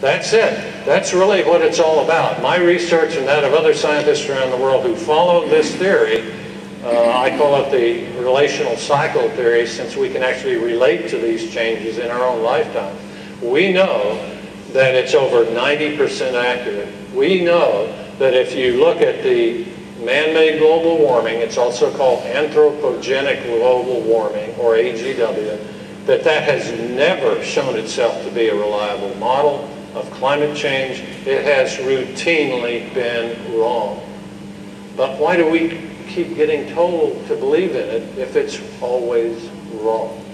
That's it. That's really what it's all about. My research and that of other scientists around the world who follow this theory, uh, I call it the relational cycle theory since we can actually relate to these changes in our own lifetime. We know that it's over 90% accurate. We know that if you look at the man-made global warming, it's also called anthropogenic global warming, or AGW, that that has never shown itself to be a reliable model of climate change. It has routinely been wrong. But why do we keep getting told to believe in it if it's always wrong?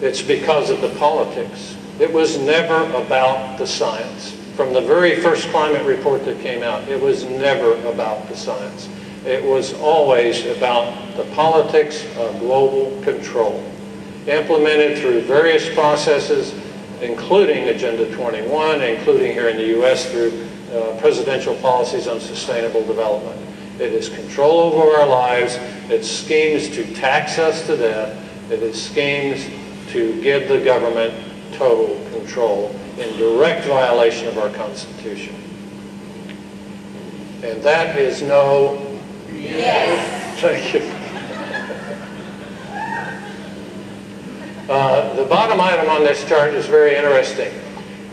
It's because of the politics. It was never about the science. From the very first climate report that came out, it was never about the science. It was always about the politics of global control, implemented through various processes including Agenda 21, including here in the U.S. through uh, presidential policies on sustainable development. It is control over our lives. It's schemes to tax us to death. It is schemes to give the government total control in direct violation of our Constitution. And that is no... Yes. Thank you. Uh, the bottom item on this chart is very interesting.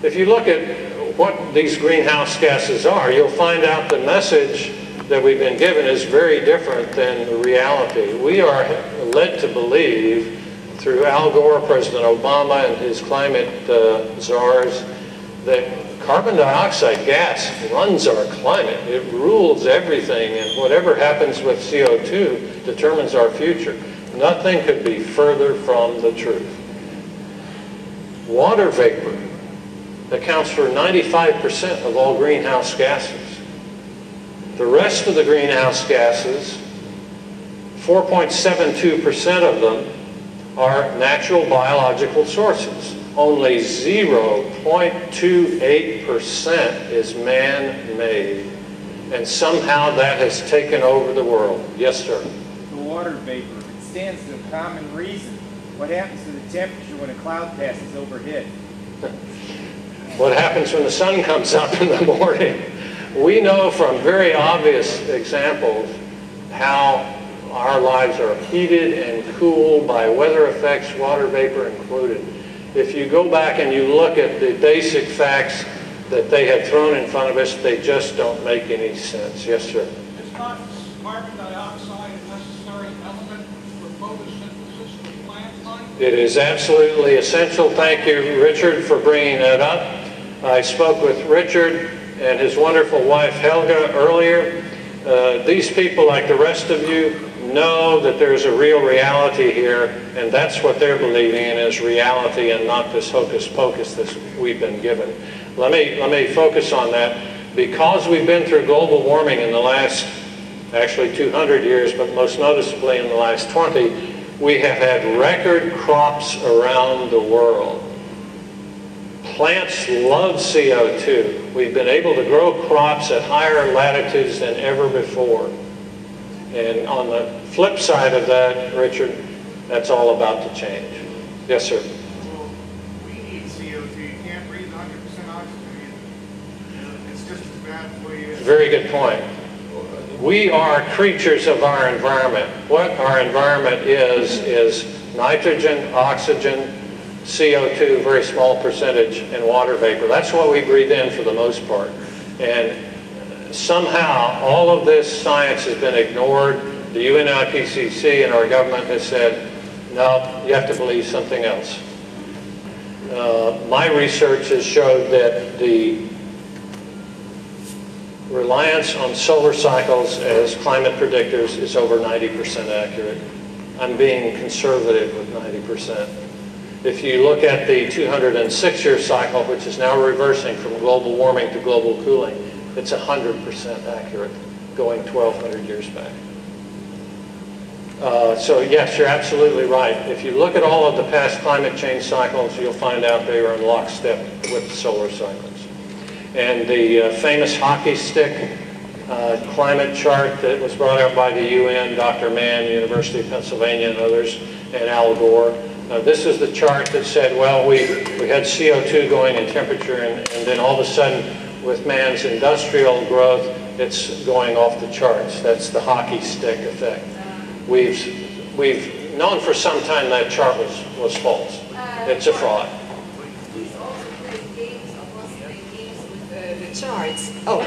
If you look at what these greenhouse gases are, you'll find out the message that we've been given is very different than the reality. We are led to believe through Al Gore, President Obama, and his climate uh, czars that carbon dioxide gas runs our climate. It rules everything, and whatever happens with CO2 determines our future. Nothing could be further from the truth. Water vapor accounts for 95% of all greenhouse gases. The rest of the greenhouse gases, 4.72% of them are natural biological sources. Only 0.28% is man-made. And somehow that has taken over the world. Yes, sir. The water vapor stands to common reason. What happens to the temperature when a cloud passes overhead? What happens when the sun comes up in the morning? We know from very obvious examples how our lives are heated and cooled by weather effects, water vapor included. If you go back and you look at the basic facts that they have thrown in front of us, they just don't make any sense. Yes, sir. It's not carbon dioxide a necessary element it is absolutely essential. Thank you, Richard, for bringing that up. I spoke with Richard and his wonderful wife, Helga, earlier. Uh, these people, like the rest of you, know that there's a real reality here, and that's what they're believing in is reality and not this hocus pocus that we've been given. Let me, let me focus on that. Because we've been through global warming in the last, actually 200 years, but most noticeably in the last 20, we have had record crops around the world. Plants love CO2. We've been able to grow crops at higher latitudes than ever before. And on the flip side of that, Richard, that's all about to change. Yes, sir. Well, we need CO2. You can't breathe 100% oxygen. It's just as bad for you. Very good point we are creatures of our environment. What our environment is, is nitrogen, oxygen, CO2, very small percentage, and water vapor. That's what we breathe in for the most part. And somehow all of this science has been ignored. The UNIPCC and our government has said, no, you have to believe something else. Uh, my research has showed that the reliance on solar cycles as climate predictors is over 90% accurate. I'm being conservative with 90%. If you look at the 206-year cycle, which is now reversing from global warming to global cooling, it's 100% accurate, going 1,200 years back. Uh, so yes, you're absolutely right. If you look at all of the past climate change cycles, you'll find out they are in lockstep with the solar cycle and the uh, famous hockey stick uh, climate chart that was brought out by the UN, Dr. Mann, University of Pennsylvania and others, and Al Gore. Uh, This is the chart that said, well, we, we had CO2 going in temperature, and, and then all of a sudden, with man's industrial growth, it's going off the charts. That's the hockey stick effect. We've, we've known for some time that chart was, was false. It's a fraud. He's also playing games, or was playing games with uh, the charts. Oh, uh,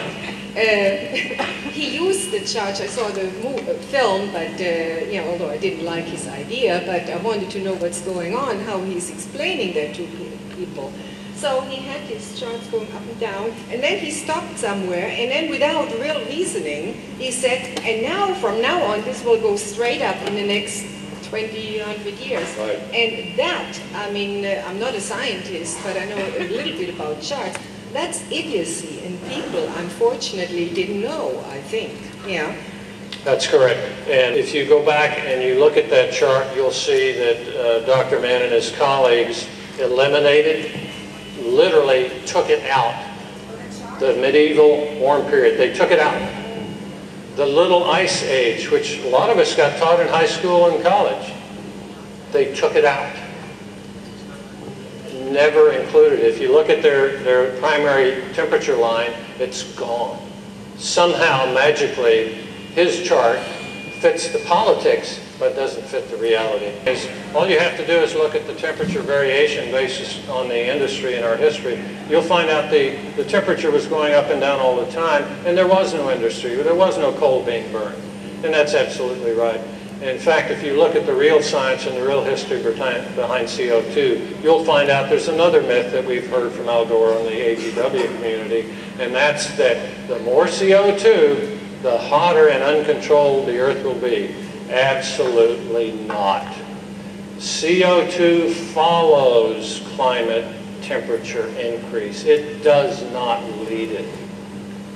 he used the charts. I saw the uh, film, but uh, you know, although I didn't like his idea, but I wanted to know what's going on, how he's explaining that to people. So he had his charts going up and down, and then he stopped somewhere, and then without real reasoning, he said, and now, from now on, this will go straight up in the next 20, 100 years. Right. And that, I mean, uh, I'm not a scientist, but I know a little bit about charts. That's idiocy, and people, unfortunately, didn't know, I think. Yeah. That's correct. And if you go back and you look at that chart, you'll see that uh, Dr. Mann and his colleagues eliminated, literally took it out, the medieval warm period. They took it out. The little ice age, which a lot of us got taught in high school and college, they took it out. Never included. If you look at their, their primary temperature line, it's gone. Somehow, magically, his chart fits the politics, but doesn't fit the reality. All you have to do is look at the temperature variation basis on the industry in our history. You'll find out the, the temperature was going up and down all the time, and there was no industry. There was no coal being burned. And that's absolutely right. In fact, if you look at the real science and the real history behind, behind CO2, you'll find out there's another myth that we've heard from Al Gore and the AGW community, and that's that the more CO2, the hotter and uncontrolled the Earth will be. Absolutely not. CO2 follows climate temperature increase. It does not lead it.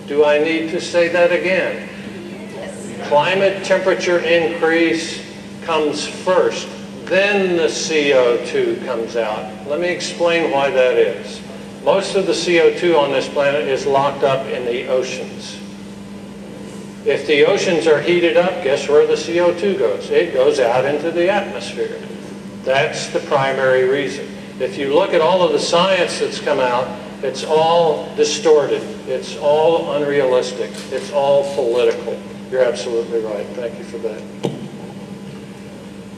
Do I need to say that again? Climate temperature increase comes first, then the CO2 comes out. Let me explain why that is. Most of the CO2 on this planet is locked up in the oceans. If the oceans are heated up, guess where the CO2 goes? It goes out into the atmosphere. That's the primary reason. If you look at all of the science that's come out, it's all distorted. It's all unrealistic. It's all political. You're absolutely right. Thank you for that.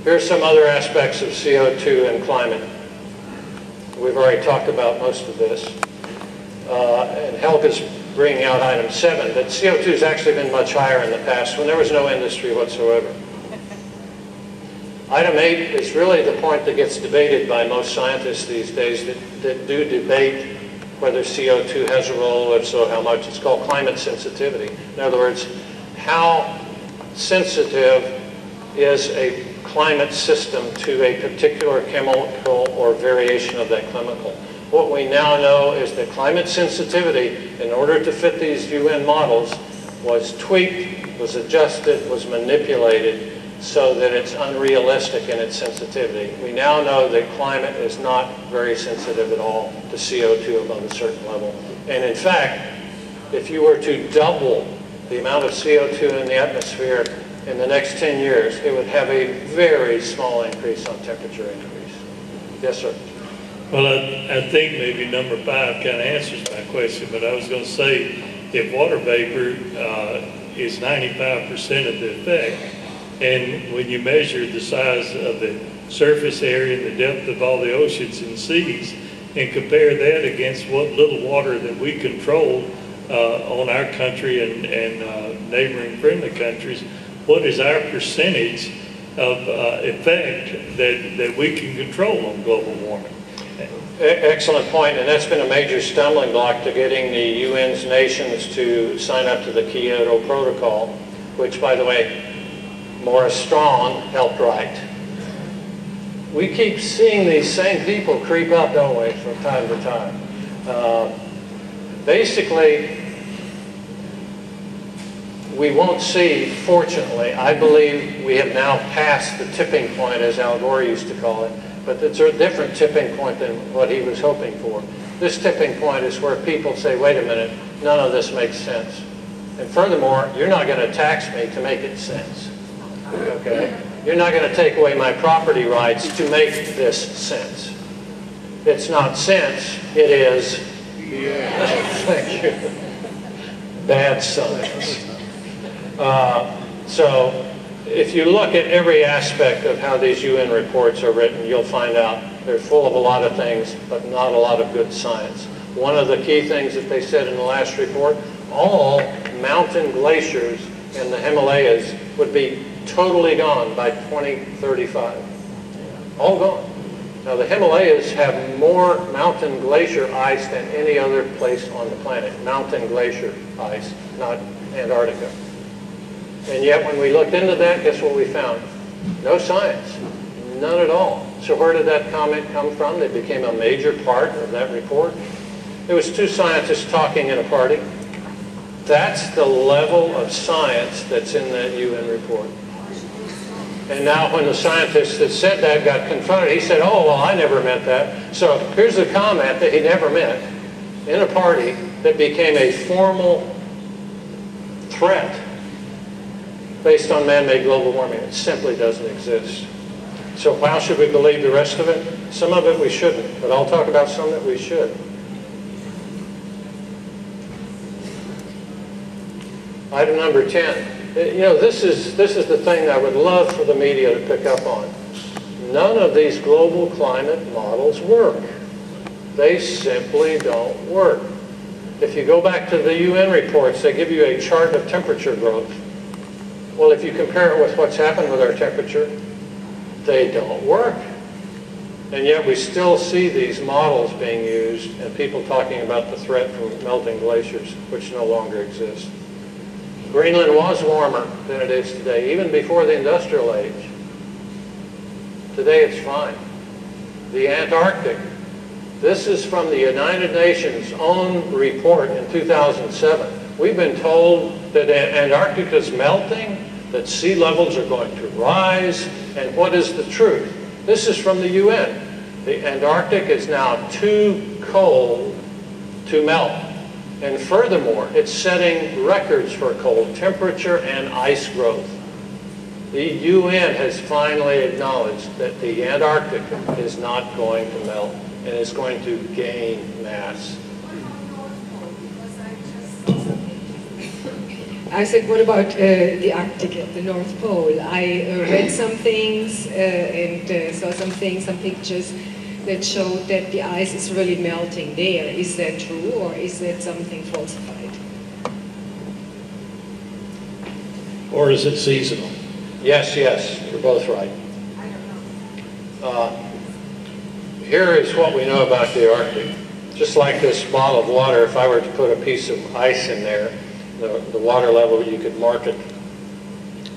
Here's some other aspects of CO2 and climate. We've already talked about most of this. Uh, and Helga's bringing out item seven, that CO2 has actually been much higher in the past when there was no industry whatsoever. Item eight is really the point that gets debated by most scientists these days that, that do debate whether CO2 has a role, if so, how much. It's called climate sensitivity. In other words, how sensitive is a climate system to a particular chemical or variation of that chemical. What we now know is that climate sensitivity, in order to fit these UN models, was tweaked, was adjusted, was manipulated so that it's unrealistic in its sensitivity. We now know that climate is not very sensitive at all to CO2 above a certain level. And in fact, if you were to double the amount of CO2 in the atmosphere in the next 10 years, it would have a very small increase on temperature increase. Yes, sir. Well, I, I think maybe number five kind of answers my question, but I was going to say, if water vapor uh, is 95% of the effect, and when you measure the size of the surface area and the depth of all the oceans and seas, and compare that against what little water that we control on our country and, and uh, neighboring friendly countries, what is our percentage of uh, effect that, that we can control on global warming? Excellent point, and that's been a major stumbling block to getting the UN's nations to sign up to the Kyoto Protocol, which, by the way, Maurice Strong helped write. We keep seeing these same people creep up, don't we, from time to time. Uh, basically, we won't see, fortunately, I believe we have now passed the tipping point, as Al Gore used to call it, but it's a different tipping point than what he was hoping for. This tipping point is where people say, wait a minute, none of this makes sense. And furthermore, you're not going to tax me to make it sense. Okay? you're not going to take away my property rights to make this sense. It's not sense, it is, thank you, bad science. Uh, So if you look at every aspect of how these UN reports are written, you'll find out they're full of a lot of things, but not a lot of good science. One of the key things that they said in the last report, all mountain glaciers in the Himalayas would be totally gone by 2035. All gone. Now the Himalayas have more mountain glacier ice than any other place on the planet. Mountain glacier ice, not Antarctica. And yet when we looked into that, guess what we found? No science. None at all. So where did that comment come from? It became a major part of that report. It was two scientists talking in a party. That's the level of science that's in that UN report. And now when the scientist that said that got confronted, he said, oh, well, I never meant that. So here's a comment that he never meant in a party that became a formal threat based on man-made global warming. It simply doesn't exist. So how should we believe the rest of it? Some of it we shouldn't, but I'll talk about some that we should. Item number 10. Uh, You know, this is, this is the thing I would love for the media to pick up on. None of these global climate models work. They simply don't work. If you go back to the UN reports, they give you a chart of temperature growth. Well, if you compare it with what's happened with our temperature, they don't work. And yet we still see these models being used and people talking about the threat from melting glaciers, which no longer exist. Greenland was warmer than it is today, even before the industrial age. Today it's fine. The Antarctic, this is from the United Nations' own report in 2007. We've been told that Antarctica is melting, that sea levels are going to rise, and what is the truth? This is from the UN. The Antarctic is now too cold to melt. And furthermore, it's setting records for cold temperature and ice growth. The UN has finally acknowledged that the Antarctic is not going to melt and is going to gain mass. I said, what about uh, the Arctic at the North Pole? I uh, read some things uh, and uh, saw some things, some pictures that showed that the ice is really melting there. Is that true or is that something falsified? Or is it seasonal? Yes, yes, you're both right. Uh, here is what we know about the Arctic. Just like this bottle of water, if I were to put a piece of ice in there, the, the water level, you could mark it.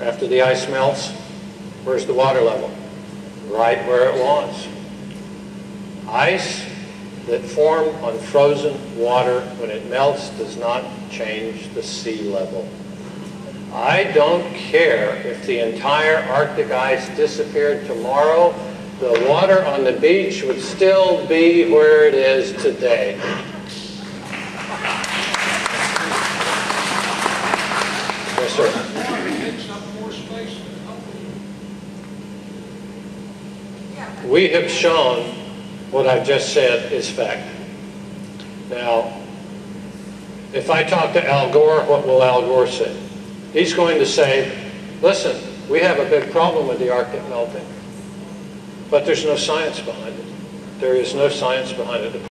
After the ice melts, where's the water level? Right where it was. Ice that formed on frozen water when it melts does not change the sea level. I don't care if the entire Arctic ice disappeared tomorrow, the water on the beach would still be where it is today. Yes, sir. We have shown what I've just said is fact. Now, if I talk to Al Gore, what will Al Gore say? He's going to say, listen, we have a big problem with the Arctic melting, but there's no science behind it. There is no science behind it.